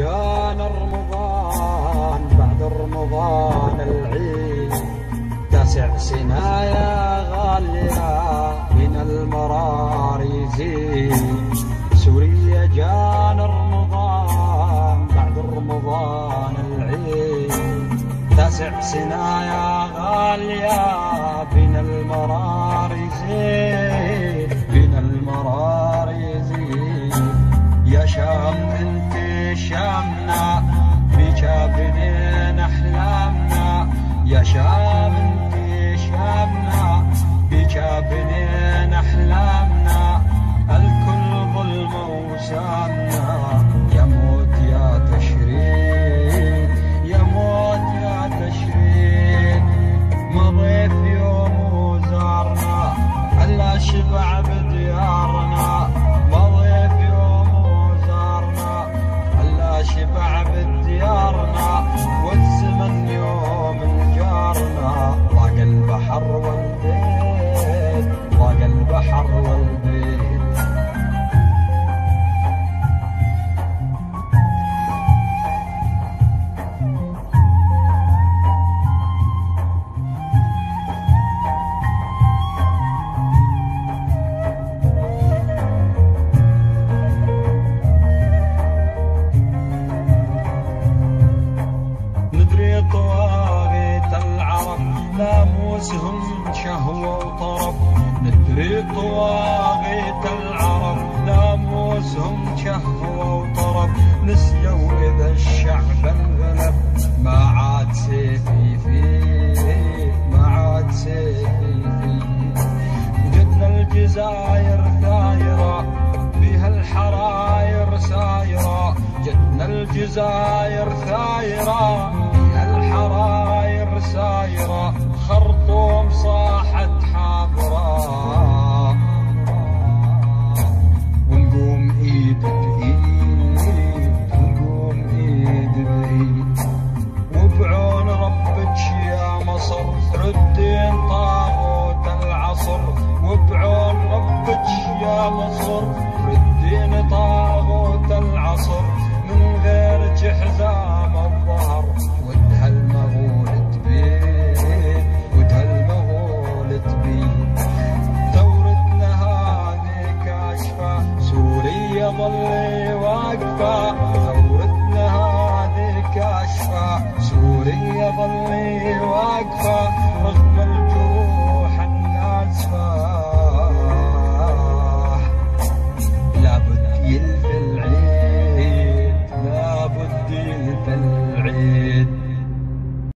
جانا رمضان بعد رمضان العيد. تسع سنة يا غالية من المرار يزيد سوريا جانا رمضان بعد رمضان العيد. تسع سنة يا غالية بين المرار يزيد بين المرار يزيد يا شام شامنا بك بنين احلامنا يا شام ضاق البحر والبيت ندري طواغيت العرب ناموسهم شهوة وطرب ندري طواغيت العرب ناموسهم شهوة وطرب. نسيوا إذا الشعب انغلب. ما عاد سيفي فيه ما عاد سيفي فيه جدنا الجزاير ثايرة بها الحراير سايرة. جدنا الجزاير ثايرة بها الحراير مصر ردين طاغوت العصر من غير حزام الظهر. ودها المغول تبيد ودها المغول تبيد ثورتنا هذه كاشفة سوريا ظلي واقفة.